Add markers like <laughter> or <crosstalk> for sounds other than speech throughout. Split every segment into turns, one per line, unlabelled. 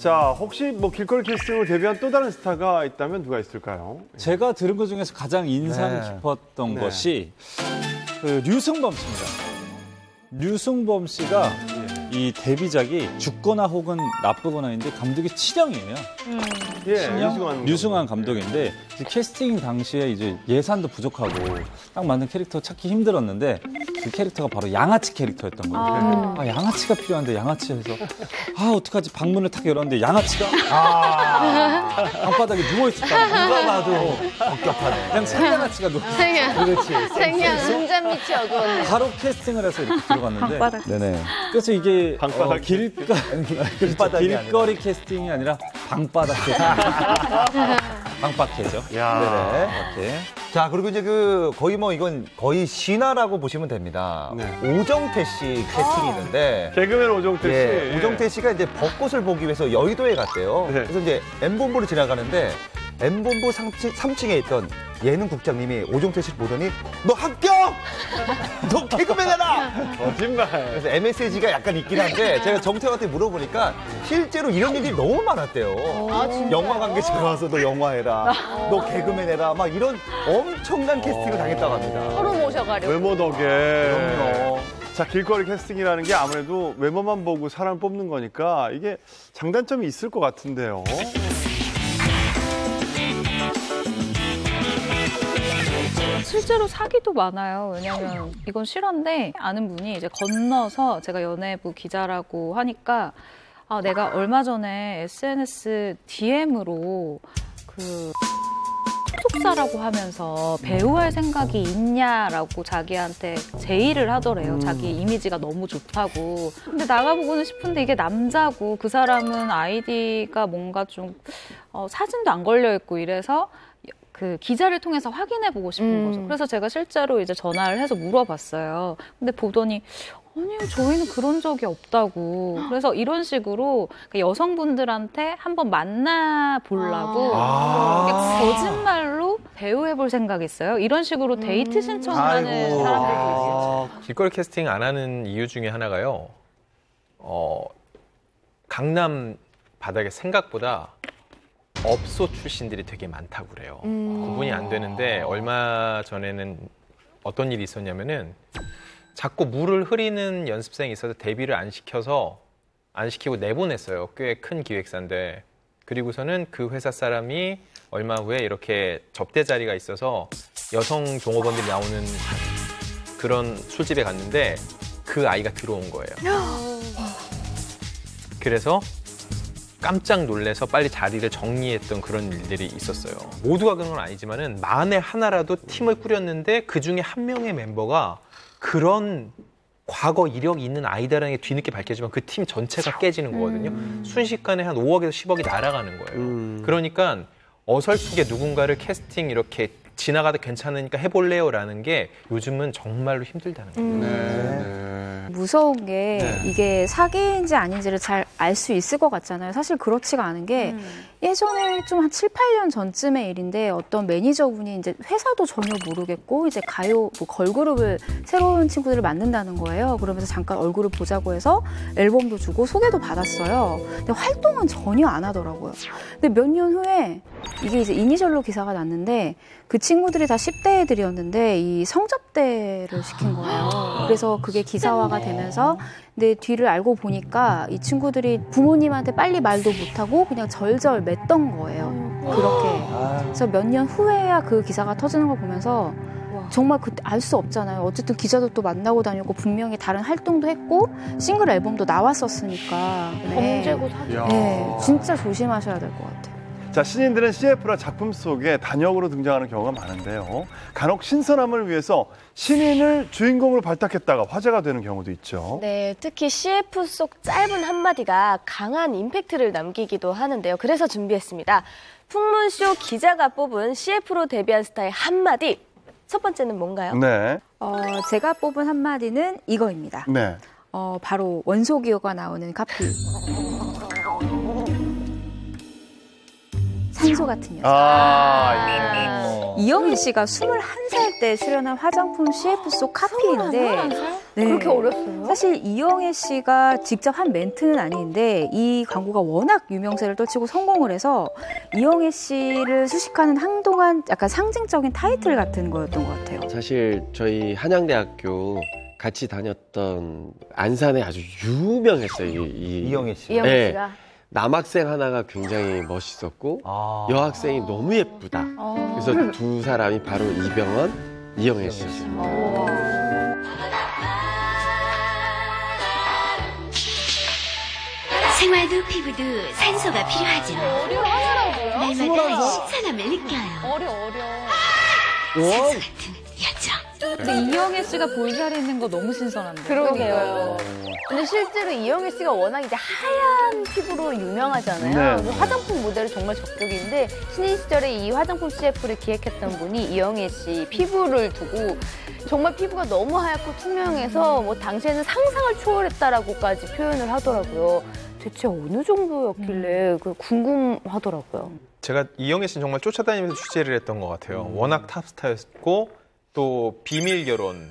자, 혹시 뭐 길거리 캐스팅으로 데뷔한 또 다른 스타가 있다면 누가 있을까요?
제가 들은 것 중에서 가장 인상
네.
깊었던
네.
것이 그 류승범 씨입니다. 류승범 씨가 이 데뷔작이 죽거나 혹은 나쁘거나인데 감독이 친형이에요.
예,
친형 류승환 감독인데 이제 캐스팅 당시에 이제 예산도 부족하고 딱 맞는 캐릭터 찾기 힘들었는데 그 캐릭터가 바로 양아치 캐릭터였던 거예요. 아, 양아치가 필요한데 양아치에서 아 어떡하지 방문을 탁 열었는데 양아치가 방바닥에 누워 있었다.
누가 봐도 적격하네.
그냥 생양아치가 누워.
생양,
그렇지.
생양, 눈잔 밑이 어두웠네.
바로 캐스팅을 해서 이렇게 들어갔는데.
방바닥.
네네. 그래서 이게
방바닥
어, 길가
길바닥이
길거리 캐스팅이 아니라 방바닥 캐스팅. <laughs> 방바캐죠.
야.
네네. 이렇게.
자, 그리고 이제 그 거의 뭐 이건 거의 신화라고 보시면 됩니다.
네.
오정태 씨 캐스팅이 있는데
개그맨 오정태 씨.
예, 오정태 씨가 이제 벚꽃을 보기 위해서 여의도에 갔대요.
네.
그래서 이제 M본부를 지나가는데 M본부 3층, 3층에 있던 예능 국장님이 오정태 씨를 보더니 너 합격! <laughs> 너 개그맨 해라!
거짓말.
그래서 MSG가 약간 있긴 한데 제가 정태한테 물어보니까 실제로 이런 일이 너무 많았대요. 영화 관계자 가서 너 영화 해라. 너 개그맨 해라. 막 이런 엄청난 캐스팅을 당했다고 합니다.
서로 모셔가려고.
외모 덕에.
그럼요.
자, 길거리 캐스팅이라는 게 아무래도 외모만 보고 사람을 뽑는 거니까 이게 장단점이 있을 것 같은데요.
실제로 사기도 많아요. 왜냐면 이건 실화인데 아는 분이 이제 건너서 제가 연예부 기자라고 하니까 아, 내가 얼마 전에 SNS DM으로 그 속사라고 하면서 배우할 생각이 있냐라고 자기한테 제의를 하더래요. 자기 이미지가 너무 좋다고. 근데 나가보고는 싶은데 이게 남자고 그 사람은 아이디가 뭔가 좀 어, 사진도 안 걸려 있고 이래서 그 기자를 통해서 확인해 보고 싶은
음.
거죠. 그래서 제가 실제로 이제 전화를 해서 물어봤어요. 근데 보더니 아니요, 저희는 그런 적이 없다고. 그래서 이런 식으로 그 여성분들한테 한번 만나 보려고
아.
거짓말로 배우해 볼 생각이 있어요. 이런 식으로 데이트 신청을 하는. 사람들도 있어요.
길거리 캐스팅 안 하는 이유 중에 하나가요. 어, 강남 바닥에 생각보다 업소 출신들이 되게 많다고 그래요. 구분이 안 되는데 얼마 전에는 어떤 일이 있었냐면은 자꾸 물을 흐리는 연습생이 있어서 데뷔를 안 시켜서 안 시키고 내보냈어요. 꽤 큰 기획사인데. 그리고서는 그 회사 사람이 얼마 후에 이렇게 접대 자리가 있어서 여성 종업원들이 나오는 그런 술집에 갔는데 그 아이가 들어온 거예요. <gasps> 그래서 깜짝 놀래서 빨리 자리를 정리했던 그런 일들이 있었어요. 모두가 그런 건 아니지만은 만에 하나라도 팀을 꾸렸는데 그 중에 한 명의 멤버가 그런 과거 이력이 있는 아이다라는 게 뒤늦게 밝혀지면 그 팀 전체가 깨지는 거거든요. 순식간에 한 5억에서 10억이 날아가는 거예요.
음.
그러니까 어설프게 누군가를 캐스팅 이렇게 지나가다 괜찮으니까 해볼래요라는 게 요즘은 정말로 힘들다는 거예요.
네. 네.
무서운 게
네.
이게 사기인지 아닌지를 잘 알 수 있을 것 같잖아요. 사실 그렇지가 않은 게 예전에 좀 한 7, 8년 전쯤의 일인데 어떤 매니저분이 이제 회사도 전혀 모르겠고 이제 가요 뭐 걸그룹을 새로운 친구들을 만든다는 거예요. 그러면서 잠깐 얼굴을 보자고 해서 앨범도 주고 소개도 받았어요. 근데 활동은 전혀 안 하더라고요. 근데 몇 년 후에 이게 이제 이니셜로 기사가 났는데 그 친구들이 다 10대 애들이었는데 이 성접대를 시킨 거예요. 그래서 그게 기사화가 되면서 근데 뒤를 알고 보니까 이 친구들이 부모님한테 빨리 말도 못하고 그냥 절절 맸던 거예요. 그렇게. 그래서 몇 년 후에야 그 기사가 터지는 걸 보면서 정말 그때 알 수 없잖아요. 어쨌든 기자도 또 만나고 다녔고 분명히 다른 활동도 했고 싱글 앨범도 나왔었으니까. 네.
범죄고 사기.
야.
네, 진짜 조심하셔야 될 것 같아요.
자, 신인들은 CF나 작품 속에 단역으로 등장하는 경우가 많은데요. 간혹 신선함을 위해서 신인을 주인공으로 발탁했다가 화제가 되는 경우도 있죠.
네, 특히 CF 속 짧은 한마디가 강한 임팩트를 남기기도 하는데요. 그래서 준비했습니다. 풍문쇼 기자가 뽑은 CF로 데뷔한 스타의 한마디. 첫 번째는 뭔가요?
네.
어, 제가 뽑은 한마디는 이거입니다.
네.
어, 바로 원소기호가 나오는 카피. 산소 같은 여자.
아,
이영희 씨가 21살 때 출연한 화장품 CF 속 카피인데 네.
그렇게 어렸어요?
사실 이영애 씨가 직접 한 멘트는 아닌데 이 광고가 워낙 유명세를 떨치고 성공을 해서 이영애 씨를 수식하는 한동안 약간 상징적인 타이틀 같은 거였던 것 같아요.
사실 저희 한양대학교 같이 다녔던 안산에 아주 유명했어요. 이, 이-
이영애 씨.
이영애
네.
씨가.
남학생 하나가 굉장히 멋있었고
아.
여학생이 너무 예쁘다. 그래서 두 사람이 바로 이병헌, 이영애 씨였어요.
생활도 피부도 산소가 필요하죠. 날마다 신선함을 느껴요.
어려 어려.
산소 같은.
근데 이영애 씨가 볼살이 있는 거 너무 신선한데.
그러게요. 근데 실제로 이영애 씨가 워낙 이제 하얀 피부로 유명하잖아요.
네.
화장품 모델은 정말 적격인데 신인 시절에 이 화장품 CF를 기획했던 분이 이영애 씨 피부를 두고 정말 피부가 너무 하얗고 투명해서 뭐 당시에는 상상을 초월했다라고까지 표현을 하더라고요. 대체 어느 정도였길래 그 궁금하더라고요.
제가 이영애 씨는 정말 쫓아다니면서 취재를 했던 것 같아요. 워낙 탑스타였고 또 비밀 결혼을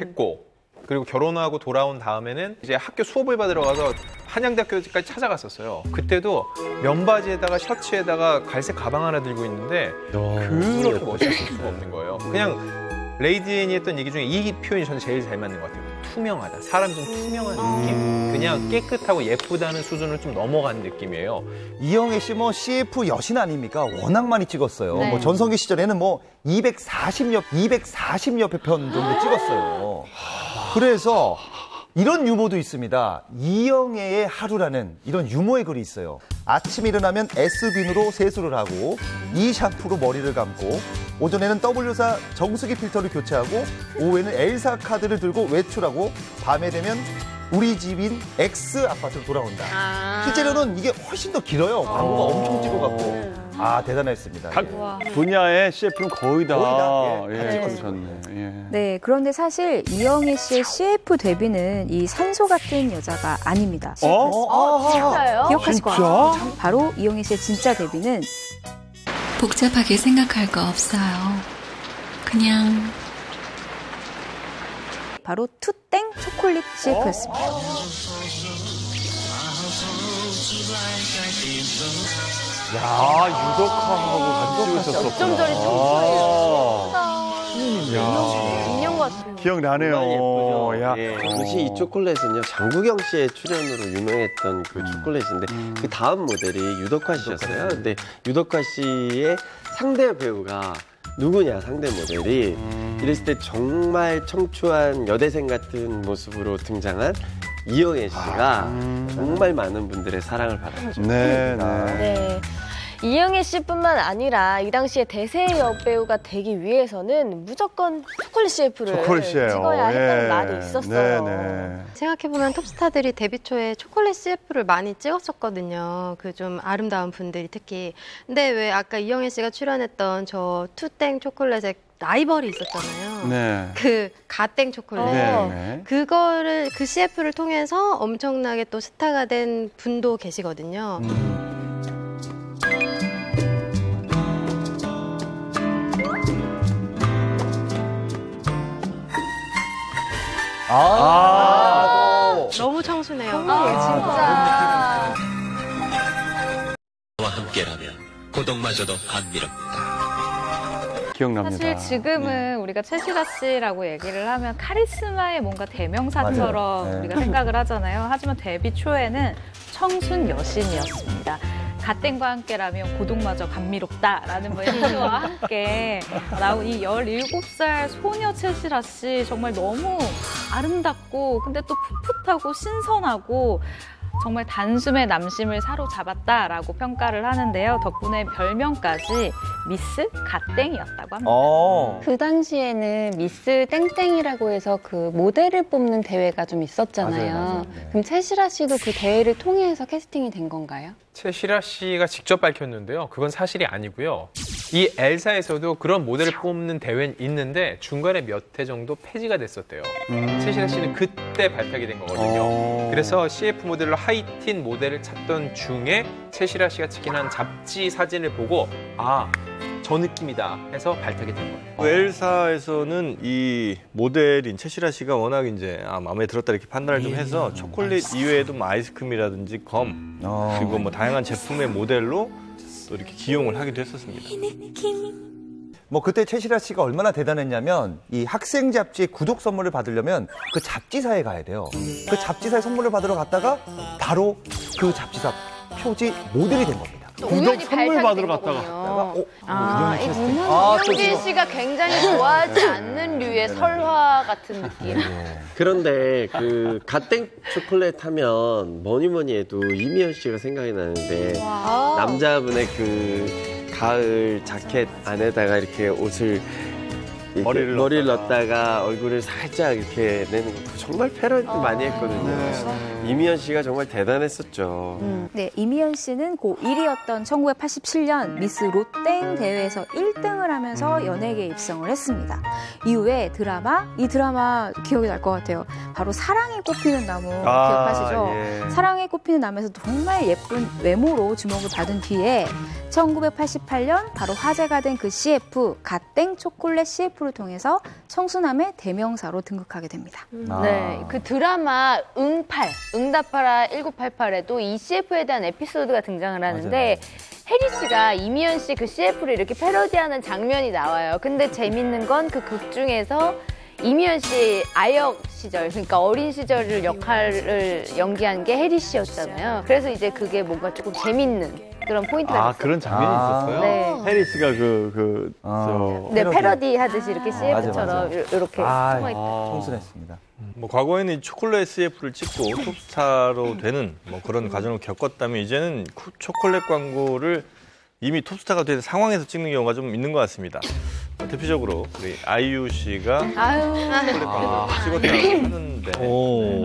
했고 그리고 결혼하고 돌아온 다음에는 이제 학교 수업을 받으러 가서 한양대학교까지 찾아갔었어요. 그때도 면바지에다가 셔츠에다가 갈색 가방 하나 들고 있는데 그렇게 멋있을 수가 없는 거예요. 그냥 레이디 앤이 했던 얘기 중에 이 표현이 저는 제일 잘 맞는 것 같아요. 투명하다. 사람 좀 투명한 느낌? 그냥 깨끗하고 예쁘다는 수준을 좀 넘어간 느낌이에요.
이영애 씨 뭐 CF 여신 아닙니까? 워낙 많이 찍었어요.
네.
뭐 전성기 시절에는 뭐 240여 240여 편 정도 찍었어요. 그래서 이런 유머도 있습니다. 이영애의 하루라는 이런 유머의 글이 있어요. 아침 일어나면 S빈으로 세수를 하고 이 샴푸로 머리를 감고 오전에는 W사 정수기 필터를 교체하고 오후에는 L사 카드를 들고 외출하고 밤에 되면 우리 집인 X 아파트로 돌아온다. 실제로는 이게 훨씬 더 길어요. 광고가 엄청 찍어갖고. 아, 대단했습니다.
각
예.
분야의 CF는 거의 다,
거의 다, 예,
예,
다 찍었어요.
찍으셨네. 예.
네, 그런데 사실 이영애 씨의 CF 데뷔는 이 산소 같은 여자가 아닙니다.
어?
진짜요?
기억하실 것
진짜?
같아요. 바로 이영애 씨의 진짜 데뷔는
복잡하게 생각할 거 없어요. 그냥
바로 투땡 초콜릿 CF였습니다.
야, 유덕화하고 같이 찍으셨었구나.
어쩜 저리
아,
인형 같아요.
기억나네요. 야.
예. 사실 이 초콜릿은요 장국영 씨의 출연으로 유명했던 그 초콜릿인데 그 다음 모델이 유덕화 씨였어요. 근데 유덕화 씨의 상대 배우가 누구냐 상대 모델이 이랬을 때 정말 청초한 여대생 같은 모습으로 등장한 이영애 씨가 정말 많은 분들의 사랑을 받았죠.
네, 네.
네. 이영애 씨뿐만 아니라 이 당시에 대세 여배우가 되기 위해서는 무조건 초콜릿 CF를
초콜릿이에요.
찍어야 했다는
예.
말이 있었어요.
네, 네.
생각해보면 톱스타들이 데뷔 초에 초콜릿 CF를 많이 찍었었거든요. 그 좀 아름다운 분들이 특히. 근데 왜 아까 이영애 씨가 출연했던 저 투땡 초콜릿에 라이벌이 있었잖아요.
네.
그 가땡 초콜릿.
네, 네.
그거를 그 CF를 통해서 엄청나게 또 스타가 된 분도 계시거든요.
아,
너무 청순해요.
진짜.
와 함께라면 고독마저도 감미롭다.
기억납니다.
사실 지금은 우리가 최시라 씨라고 얘기를 하면 카리스마의 뭔가 대명사처럼.
네.
우리가 생각을 하잖아요. 하지만 데뷔 초에는 청순 여신이었습니다. 갓땡과 함께라면 고독마저 감미롭다라는 멘트와 함께. 나온 이 17살 소녀 최시라 씨 정말 너무 아름답고 근데 또 풋풋하고 신선하고 정말 단숨에 남심을 사로잡았다라고 평가를 하는데요. 덕분에 별명까지 미스 갓땡이었다고 합니다.
어.
그 당시에는 미스 땡땡이라고 해서 그 모델을 뽑는 대회가 좀 있었잖아요.
맞아요, 맞아요. 네.
그럼 채시라 씨도 그 대회를 통해서 캐스팅이 된 건가요?
최시라 씨가 직접 밝혔는데요. 그건 사실이 아니고요. 이 엘사에서도 그런 모델을 뽑는 대회는 있는데 중간에 몇 회 정도 폐지가 됐었대요. 최시라 씨는 그때 발탁이 된 거거든요.
어.
그래서 CF 모델로 하이틴 모델을 찾던 중에 최시라 씨가 찍힌 한 잡지 사진을 보고 아 저 느낌이다 해서 발탁이 된 거예요.
웰사에서는 이 모델인 최시라 씨가 워낙 이제 아, 마음에 들었다 이렇게 판단을 좀 해서 초콜릿 이외에도 뭐 아이스크림이라든지 검 그리고 뭐 다양한 제품의 모델로 또 이렇게 기용을 하기도 했었습니다.
뭐 그때 최시라 씨가 얼마나 대단했냐면 이 학생 잡지의 구독 선물을 받으려면 그 잡지사에 가야 돼요. 그 잡지사에 선물을 받으러 갔다가 바로 그 잡지사 표지 모델이 된 겁니다.
구독 선물 받으러 갔다가.
어,
아, 이. 아, 이용진 씨가 굉장히 좋아하지 않는 류의 설화 같은 느낌.
그런데 그 갓땡 초콜릿 하면 뭐니 뭐니 해도 이미연 씨가 생각이 나는데
와.
남자분의 그 가을 자켓 안에다가 이렇게 옷을 이렇게
머리를
머리를,
넣었다가.
넣었다가 얼굴을 살짝 이렇게 내는 거 정말 패러디 많이 했거든요. 이미연 씨가 정말 대단했었죠.
네, 이미연 씨는 고1이었던 1987년 미스 로땡 대회에서 1등을 하면서 연예계에 입성을 했습니다. 이후에 드라마, 이 드라마 기억이 날 것 같아요. 바로 사랑이 꽃피는 나무
아,
기억하시죠?
예.
사랑이 꽃피는 나무에서 정말 예쁜 외모로 주목을 받은 뒤에 1988년 바로 화제가 된 그 CF 갓땡 초콜릿 CF를 통해서 청순함의 대명사로 등극하게 됩니다.
네, 그 드라마 응팔, 응답하라 1988에도 이 CF에 대한 에피소드가 등장을 하는데 혜리 씨가 이미연 씨 그 CF를 이렇게 패러디하는 장면이 나와요. 근데 재밌는 건 그 극 중에서 이미연 씨 아역 시절, 그러니까 어린 시절을 역할을 연기한 게 혜리 씨였잖아요. 그래서 이제 그게 뭔가 조금 재밌는 그런 포인트가
아
됐어요.
그런 장면이
아.
있었어요.
네.
해리 씨가 그 그
아.
네, 패러디 하듯이 이렇게
맞아, 맞아.
CF처럼 이렇게
아,
숨어 있다.
청순했습니다.
뭐 과거에는 이 초콜릿 CF를 찍고 톱스타로 되는 뭐 그런 과정을 겪었다면 이제는 코- 초콜릿 광고를 이미 톱스타가 된 상황에서 찍는 경우가 좀 있는 것 같습니다. 어, 대표적으로 우리 아이유 씨가
아유,
초콜릿 광고 찍었다고 하는데
오.
오,